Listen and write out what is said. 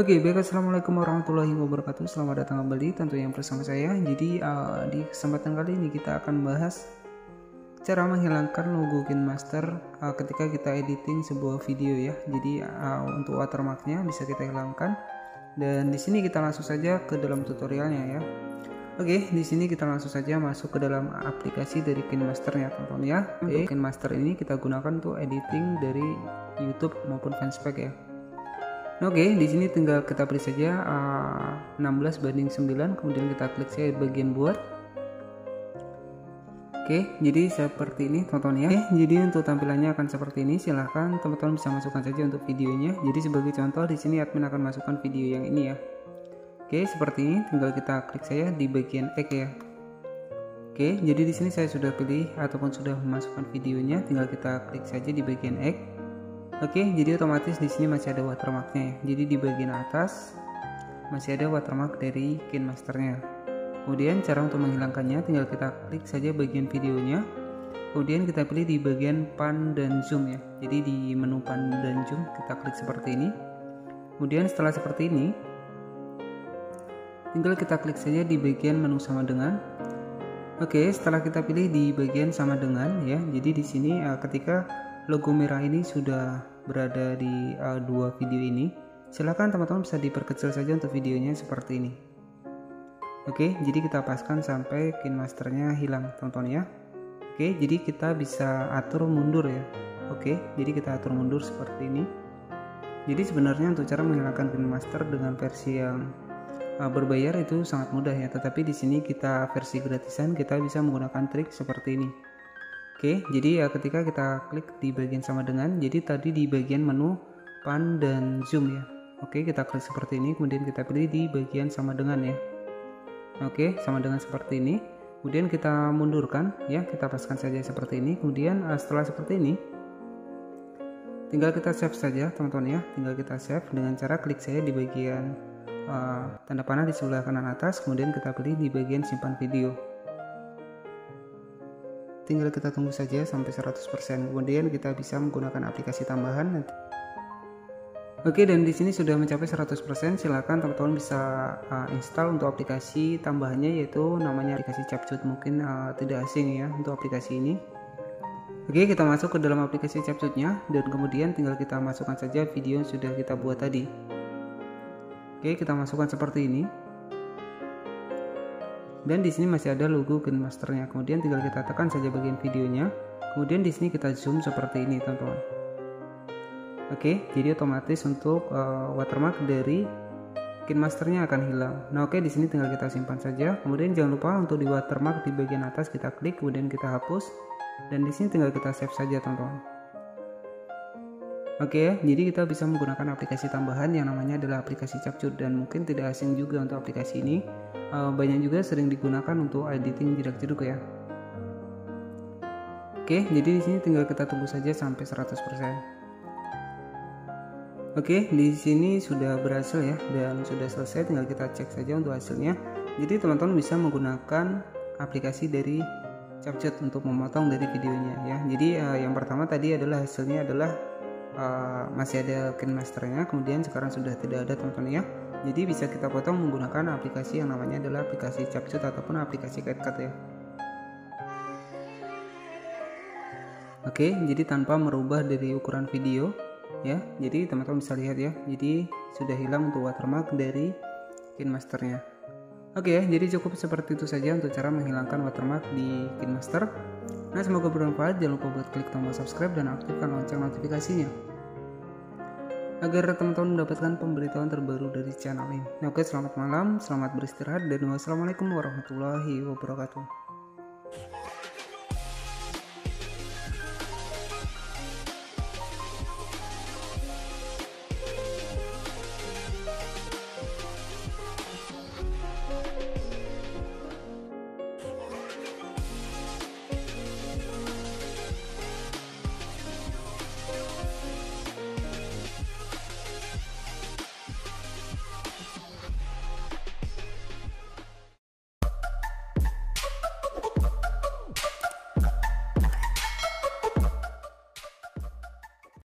Oke, baik assalamualaikum warahmatullahi wabarakatuh. Selamat datang kembali tentunya bersama saya. Jadi uh, di kesempatan kali ini kita akan bahas cara menghilangkan logo KineMaster uh, ketika kita editing sebuah video ya. Jadi uh, untuk watermarknya bisa kita hilangkan. Dan di sini kita langsung saja ke dalam tutorialnya ya. Oke, di sini kita langsung saja masuk ke dalam aplikasi dari KineMaster ya teman-teman ya. Oke, KineMaster ini kita gunakan untuk editing dari YouTube maupun Fanspack ya. Oke, di sini tinggal kita pilih saja uh, 16 banding 9, kemudian kita klik saja bagian buat. Oke, jadi seperti ini teman-teman ya. Oke, jadi untuk tampilannya akan seperti ini. Silahkan teman-teman bisa masukkan saja untuk videonya. Jadi sebagai contoh di sini admin akan masukkan video yang ini ya. Oke, seperti ini. Tinggal kita klik saja di bagian X ya. Oke, jadi di sini saya sudah pilih ataupun sudah memasukkan videonya. Tinggal kita klik saja di bagian X Oke, jadi otomatis di sini masih ada watermarknya ya. Jadi di bagian atas masih ada watermark dari KineMasternya. Kemudian cara untuk menghilangkannya tinggal kita klik saja bagian videonya. Kemudian kita pilih di bagian pan dan zoom ya. Jadi di menu pan dan zoom kita klik seperti ini. Kemudian setelah seperti ini, tinggal kita klik saja di bagian menu sama dengan. Oke, setelah kita pilih di bagian sama dengan ya. Jadi di sini uh, ketika logo merah ini sudah berada di uh, dua video ini. Silahkan teman-teman bisa diperkecil saja untuk videonya seperti ini. Oke jadi kita paskan sampai kinemasternya hilang teman-teman ya. Oke jadi kita bisa atur mundur ya. Oke jadi kita atur mundur seperti ini. Jadi sebenarnya untuk cara menghilangkan kinemaster dengan versi yang uh, berbayar itu sangat mudah ya. Tetapi di sini kita versi gratisan kita bisa menggunakan trik seperti ini Oke, jadi ya ketika kita klik di bagian sama dengan, jadi tadi di bagian menu pan dan zoom ya. Oke, kita klik seperti ini, kemudian kita pilih di bagian sama dengan ya. Oke, sama dengan seperti ini. Kemudian kita mundurkan ya, kita paskan saja seperti ini. Kemudian eh, setelah seperti ini, tinggal kita save saja teman-teman ya. Tinggal kita save dengan cara klik saya di bagian uh, tanda panah di sebelah kanan atas, kemudian kita pilih di bagian simpan video tinggal kita tunggu saja sampai 100% kemudian kita bisa menggunakan aplikasi tambahan Oke dan di sini sudah mencapai 100% silakan teman-teman bisa uh, install untuk aplikasi tambahannya yaitu namanya aplikasi Capcut. Mungkin uh, tidak asing ya untuk aplikasi ini. Oke kita masuk ke dalam aplikasi Capcutnya. Dan kemudian tinggal kita masukkan saja video yang sudah kita buat tadi. Oke kita masukkan seperti ini dan di sini masih ada logo Grandmasternya. Kemudian tinggal kita tekan saja bagian videonya. Kemudian di sini kita zoom seperti ini teman-teman. Oke jadi otomatis untuk uh, watermark dari Kinemasternya akan hilang. Nah oke di sini tinggal kita simpan saja. Kemudian jangan lupa untuk di watermark di bagian atas kita klik kemudian kita hapus. Dan di sini tinggal kita save saja teman-teman Oke ya, jadi kita bisa menggunakan aplikasi tambahan yang namanya adalah aplikasi Capcut dan mungkin tidak asing juga untuk aplikasi ini. Uh, banyak juga sering digunakan untuk editing jerak jeruk ya. Oke, jadi di sini tinggal kita tunggu saja sampai 100%. Oke, di sini sudah berhasil ya dan sudah selesai tinggal kita cek saja untuk hasilnya. Jadi teman-teman bisa menggunakan aplikasi dari Capcut untuk memotong dari videonya ya. Jadi uh, yang pertama tadi adalah hasilnya adalah uh, masih ada masternya kemudian sekarang sudah tidak ada teman-teman ya jadi bisa kita potong menggunakan aplikasi yang namanya adalah aplikasi CapCut ataupun aplikasi CapCut ya Oke, jadi tanpa merubah dari ukuran video ya. Jadi teman-teman bisa lihat ya. Jadi sudah hilang untuk watermark dari KineMasternya. Oke ya, jadi cukup seperti itu saja untuk cara menghilangkan watermark di KineMaster. Nah, semoga bermanfaat. Jangan lupa buat klik tombol subscribe dan aktifkan lonceng notifikasinya. Agar teman-teman mendapatkan pemberitahuan terbaru dari channel ini. Oke, selamat malam, selamat beristirahat, dan wassalamualaikum warahmatullahi wabarakatuh.